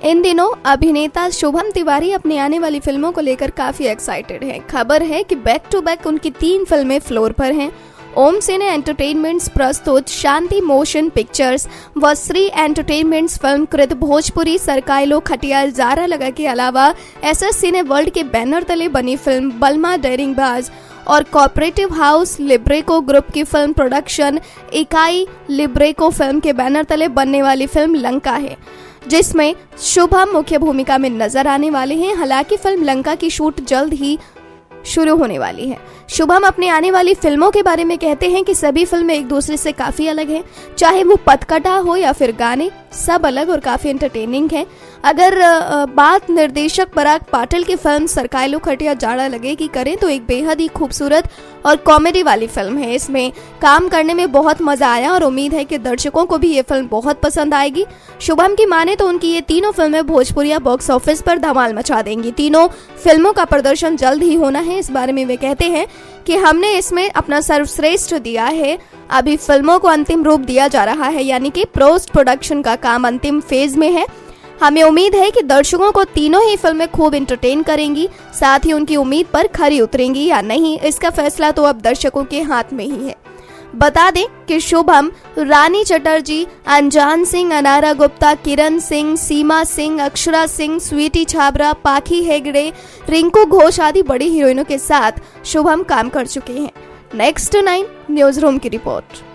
इन दिनों अभिनेता शुभम तिवारी अपनी आने वाली फ़िल्मों को लेकर काफ़ी एक्साइटेड हैं। खबर है कि बैक टू बैक उनकी तीन फ़िल्में फ्लोर पर हैं ओम सिने एंटरटेनमेंट्स प्रस्तुत शांति मोशन पिक्चर्स व श्री एंटरटेनमेंट्स फ़िल्म कृत भोजपुरी सरकाइलो खटिया जारा लगा के अलावा एस एस सिने वर्ल्ड के बैनर तले बनी फ़िल्म बलमा डेरिंग बाज और कॉपरेटिव हाउस लिब्रेको ग्रुप की फ़िल्म प्रोडक्शन इकाई लिब्रेको फ़िल्म के बैनर तले बनने वाली फ़िल्म लंका है जिसमें शुभम मुख्य भूमिका में नज़र आने वाले हैं। हालाँकि फ़िल्म लंका की शूट जल्द ही शुरू होने वाली है। शुभम अपने आने वाली फ़िल्मों के बारे में कहते हैं कि सभी फ़िल्में एक दूसरे से काफ़ी अलग हैं। चाहे वो पथकटा हो या फिर गाने, सब अलग और काफ़ी एंटरटेनिंग है। अगर बात निर्देशक पराग पाटिल की फ़िल्म सरकायलो खटिया जाड़ा लगे की करें तो एक बेहद ही खूबसूरत और कॉमेडी वाली फ़िल्म है। इसमें काम करने में बहुत मज़ा आया और उम्मीद है कि दर्शकों को भी ये फ़िल्म बहुत पसंद आएगी। शुभम की माने तो उनकी ये तीनों फ़िल्में भोजपुरिया बॉक्स ऑफ़िस पर धमाल मचा देंगी। तीनों फ़िल्मों का प्रदर्शन जल्द ही होना है, इस बारे में वे कहते हैं कि हमने इसमें अपना सर्वश्रेष्ठ दिया है। अभी फ़िल्मों को अंतिम रूप दिया जा रहा है, यानी कि पोस्ट प्रोडक्शन का काम अंतिम फ़ेज़ में है। हमें उम्मीद है कि दर्शकों को तीनों ही फ़िल्में खूब इंटरटेन करेंगी, साथ ही उनकी उम्मीद पर खरी उतरेंगी या नहीं, इसका फैसला तो अब दर्शकों के हाथ में ही है। बता दें कि शुभम, रानी चटर्जी, अनजान सिंह, अनारा गुप्ता, किरण सिंह, सीमा सिंह, अक्षरा सिंह, स्वीटी छाबरा, पाखी हेगड़े, रिंकू घोष आदि बड़ी हीरोइनों के साथ शुभम काम कर चुके हैं। नेक्स्ट नाइन न्यूज़ रूम की रिपोर्ट।